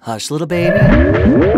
Hush, little baby.